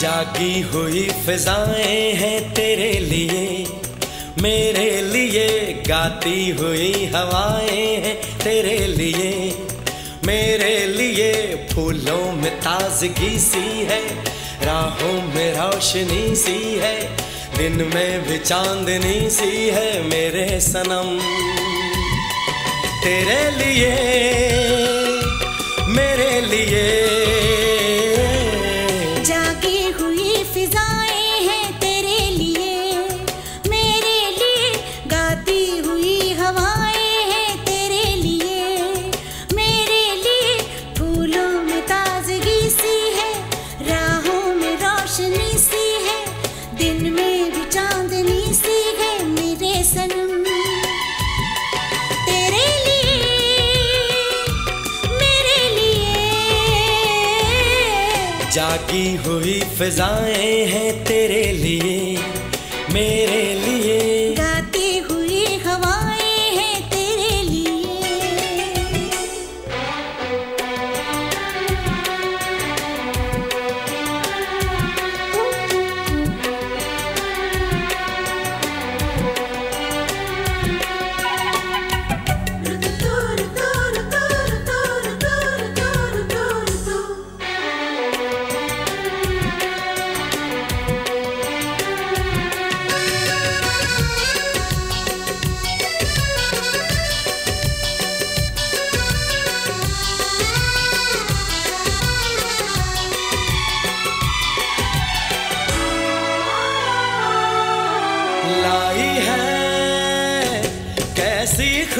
जागी हुई फिजाएँ हैं तेरे लिए, मेरे लिए गाती हुई हवाएँ हैं तेरे लिए, मेरे लिए फूलों में ताजगी सी है, राहों में रोशनी सी है, दिन में भी चांदनी सी है मेरे सनम। तेरे लिए, मेरे लिए जागी हुई फिजाएँ हैं तेरे लिए मेरे लिए।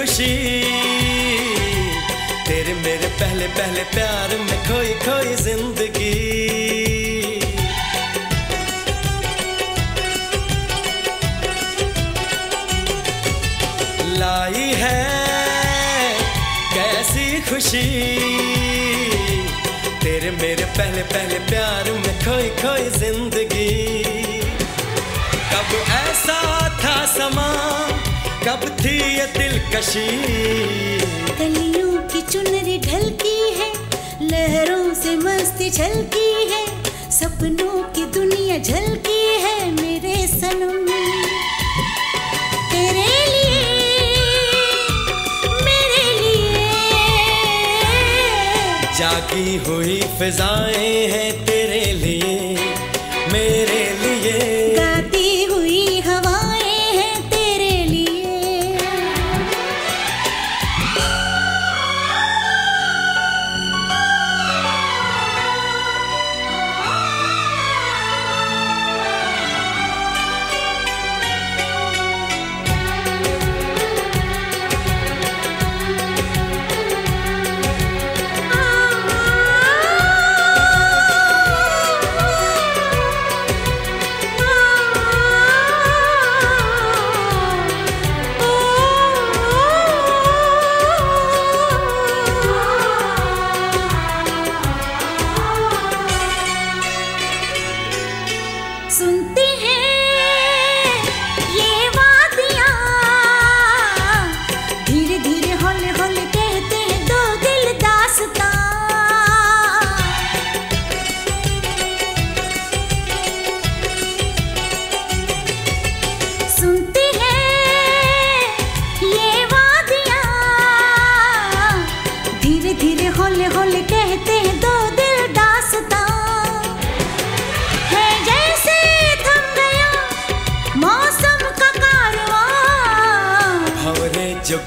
खुशी। तेरे मेरे पहले पहले प्यार में खोई खोई ज़िंदगी। लाई है कैसी खुशी। तेरे मेरे पहले पहले प्यार में खोई खोई ज़िंदगी। कब ऐसा था समा कब थी ये दिलकशी? कलियों की चुनरी ढलकी है लहरों से मस्ती झलकी है सपनों की दुनिया झलकी है मेरे सनम तेरे लिए मेरे लिए। जागी हुई फिजाएँ हैं तेरे लिए मेरे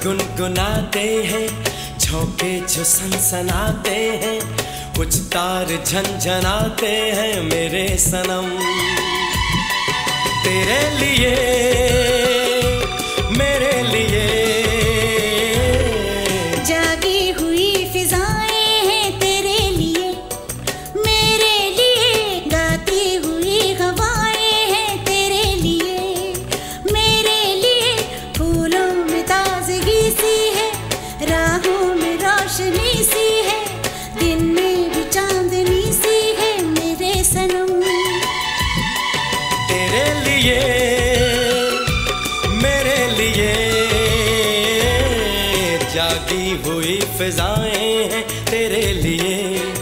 गुनगुनाते हैं झोंके जो सनसनाते हैं कुछ तार झंझनाते हैं मेरे सनम। तेरे लिए तेरे लिए मेरे लिए। जागी हुई फिजाएँ हैं तेरे लिए।